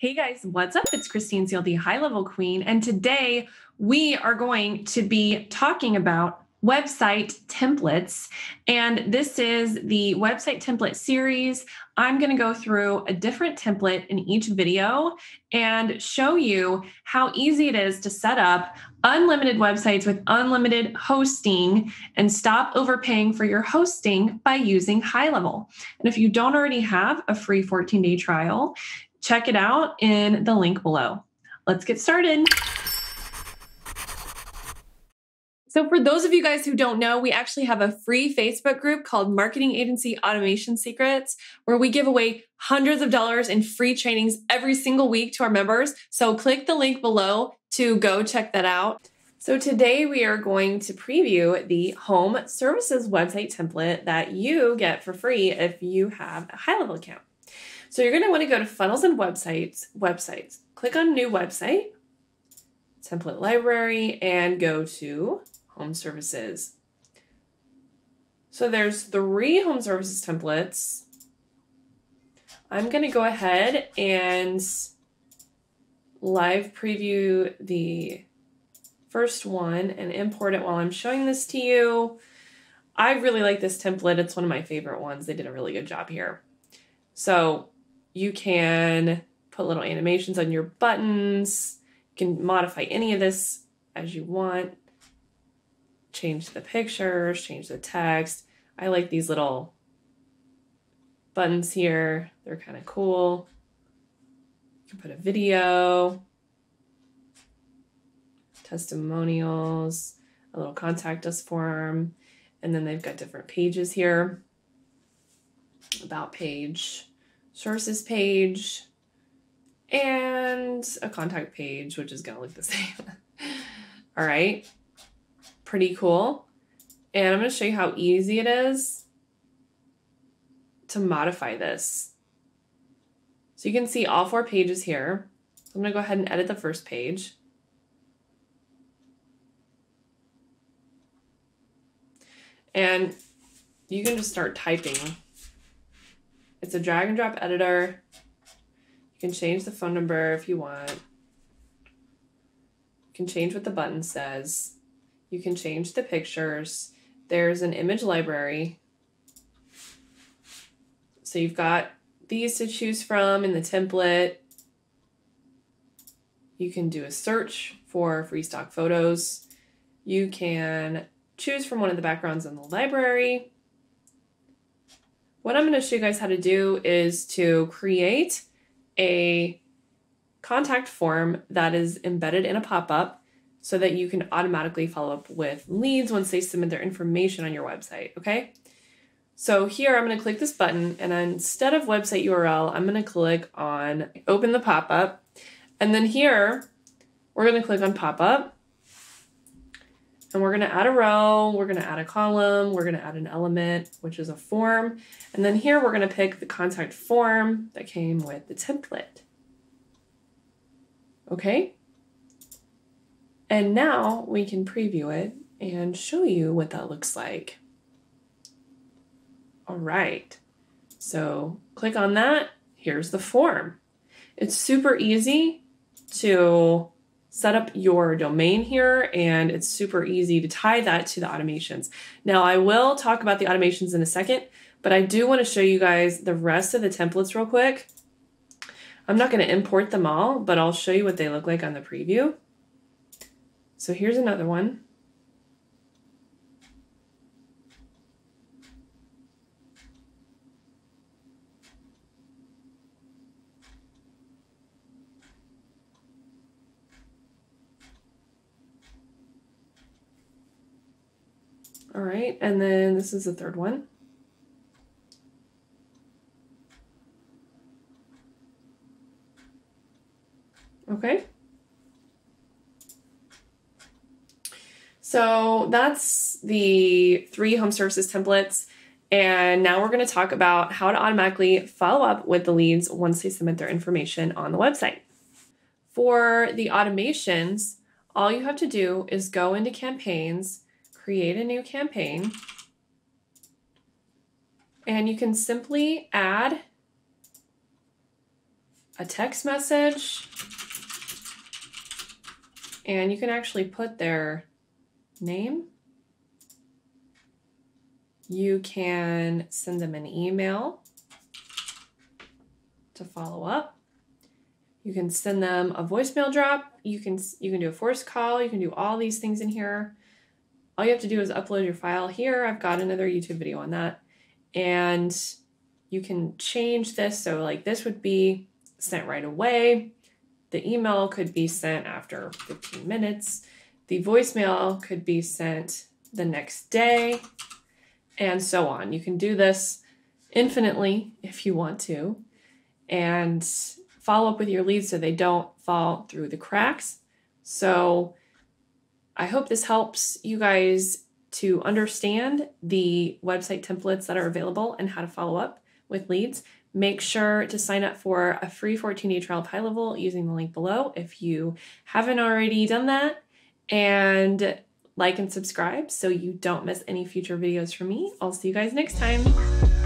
Hey guys, what's up? It's Christine Seal, the high level queen. And today we are going to be talking about website templates. And this is the website template series. I'm going to go through a different template in each video and show you how easy it is to set up unlimited websites with unlimited hosting and stop overpaying for your hosting by using high level. And if you don't already have a free 14 day trial, check it out in the link below. Let's get started. So, for those of you guys who don't know, we actually have a free Facebook group called Marketing Agency Automation Secrets, where we give away hundreds of dollars in free trainings every single week to our members. So, click the link below to go check that out. So, today we are going to preview the home services website template that you get for free if you have a high level account. So, you're going to want to go to funnels and websites, websites, click on new website, template library, and go to home services. So there's three home services templates. I'm going to go ahead and live preview the first one and import it while I'm showing this to you. I really like this template. It's one of my favorite ones. They did a really good job here. So you can put little animations on your buttons. You can modify any of this as you want change the pictures, change the text. I like these little buttons here. They're kind of cool. You can put a video, testimonials, a little contact us form, and then they've got different pages here. About page, sources page, and a contact page, which is going to look the same. All right pretty cool. And I'm to show you how easy it is to modify this. So you can see all four pages here. I'm to go ahead and edit the first page. And you can just start typing. It's a drag and drop editor. You can change the phone number if you want. You can change what the button says. You can change the pictures. There's an image library. So you've got these to choose from in the template. You can do a search for free stock photos. You can choose from one of the backgrounds in the library. What I'm going to show you guys how to do is to create a contact form that is embedded in a pop up so that you can automatically follow up with leads once they submit their information on your website, okay? So here I'm going to click this button and instead of website URL, I'm going to click on open the pop-up. And then here we're going to click on pop-up and we're going to add a row, we're going to add a column, we're going to add an element, which is a form. And then here we're going to pick the contact form that came with the template. Okay? And now we can preview it and show you what that looks like. All right, so click on that. Here's the form. It's super easy to set up your domain here and it's super easy to tie that to the automations. Now I will talk about the automations in a second, but I do want to show you guys the rest of the templates real quick. I'm not going to import them all, but I'll show you what they look like on the preview. So here's another one. All right, and then this is the third one. Okay. So that's the three home services templates. And now we're going to talk about how to automatically follow up with the leads once they submit their information on the website. For the automations, all you have to do is go into campaigns, create a new campaign, and you can simply add a text message. And you can actually put their name. You can send them an email to follow up. You can send them a voicemail drop. You can you can do a forced call. You can do all these things in here. All you have to do is upload your file here. I've got another YouTube video on that. And you can change this so like this would be sent right away. The email could be sent after 15 minutes. The voicemail could be sent the next day and so on. You can do this infinitely if you want to and follow up with your leads so they don't fall through the cracks. So I hope this helps you guys to understand the website templates that are available and how to follow up with leads. Make sure to sign up for a free 14 day trial of high level using the link below if you haven't already done that. And like and subscribe so you don't miss any future videos from me. I'll see you guys next time.